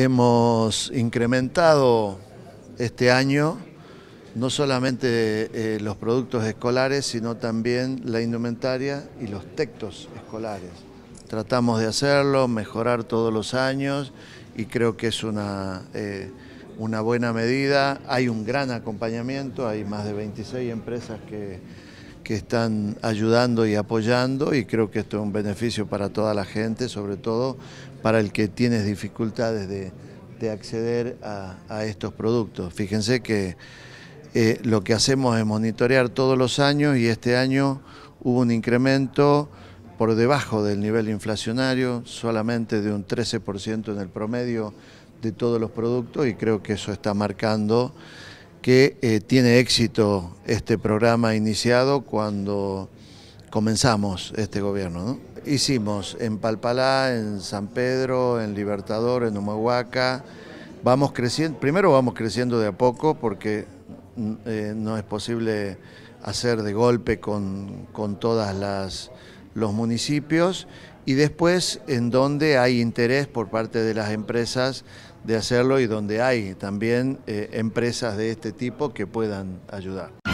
Hemos incrementado este año no solamente eh, los productos escolares, sino también la indumentaria y los textos escolares. Tratamos de hacerlo, mejorar todos los años y creo que es una, eh, una buena medida. Hay un gran acompañamiento, hay más de 26 empresas que, que están ayudando y apoyando y creo que esto es un beneficio para toda la gente, sobre todo para el que tiene dificultades de, acceder a estos productos. Fíjense que eh, lo que hacemos es monitorear todos los años y este año hubo un incremento por debajo del nivel inflacionario, solamente de un 13% en el promedio de todos los productos y creo que eso está marcando que eh, tiene éxito este programa iniciado cuando comenzamos este gobierno. Hicimos en Palpalá, en San Pedro, en Libertador, en Humahuaca, vamos creciendo, primero vamos creciendo de a poco porque eh, no es posible hacer de golpe con, con todas las los municipios y después en donde hay interés por parte de las empresas de hacerlo y donde hay también eh, empresas de este tipo que puedan ayudar.